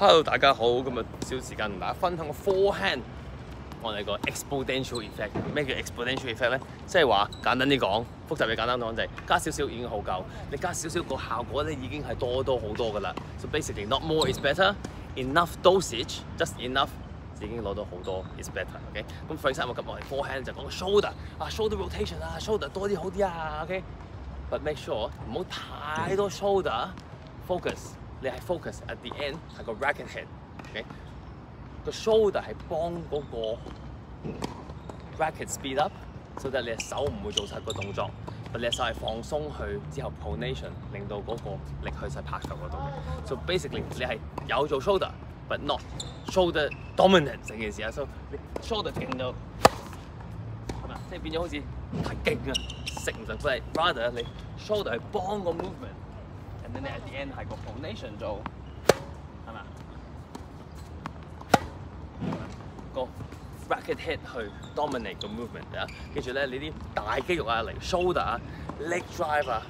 Hello，大家好，今日少時間同大家分享個 forehand，我哋個 exponential effect。咩叫 exponential effect 咧？即係話簡單啲講，複雜嘅簡單講就係加少少已經好夠，你加少少個效果咧已經係多多好多噶啦。So basically not more is better，enough dosage，just enough 已經攞到好多 is better。OK，咁 for example 今日我哋 forehand 就講個 shoulder，啊 shoulder rotation 啊 shoulder 多啲好啲啊。OK，but make sure 唔好太多 shoulder，focus。你係 focus at the end 係個 racket head，OK？個 shoulder 係幫嗰個 racket speed up，so that 你隻手唔會做晒個動作，但你隻手係放鬆去之後 pronation，令到嗰個力去晒拍球嗰度嘅。So basically 你係有做 shoulder，but not shoulder dominant 成件事啊。So 你 shoulder 勁到係咪？即係變咗好似太勁啊，食唔上佢係 rather 你 shoulder 係幫個 movement。你 at the end 係個 foundation 做係嘛？個 racket head 去 dominate 個 movement 啊！記住咧，你啲大肌肉啊，嚟 shoulder 啊、leg drive 啊，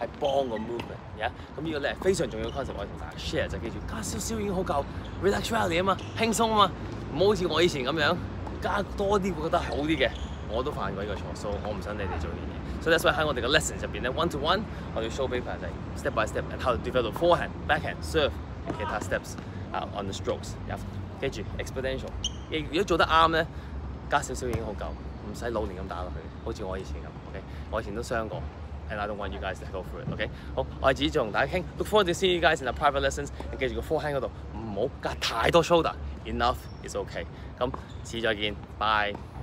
係幫個 movement。咁呢個咧非常重要嘅 concept，我同大家 share 就記住加少少已經好夠，relax rally 啊嘛，輕鬆啊嘛，唔好好似我以前咁樣加多啲會覺得好啲嘅。我都犯過呢個錯，所以我唔想你哋做呢啲嘢。So that's why 喺我哋嘅 lesson 入邊咧，one to one，我哋 show paper 就係 step by step and how to develop forehand、backhand、serve 其他 steps on the strokes。記住 exponential，如果做得啱咧，加少少已經好夠，唔使老年咁打落去，好似我以前咁。OK，我以前都傷過，and I don't want you guys to go through it。OK，好，我係自己做同大家傾，look forward to see you guys in private lessons。記住個 forehand 嗰度唔好加太多 shoulder，enough is OK。咁，次再見，bye。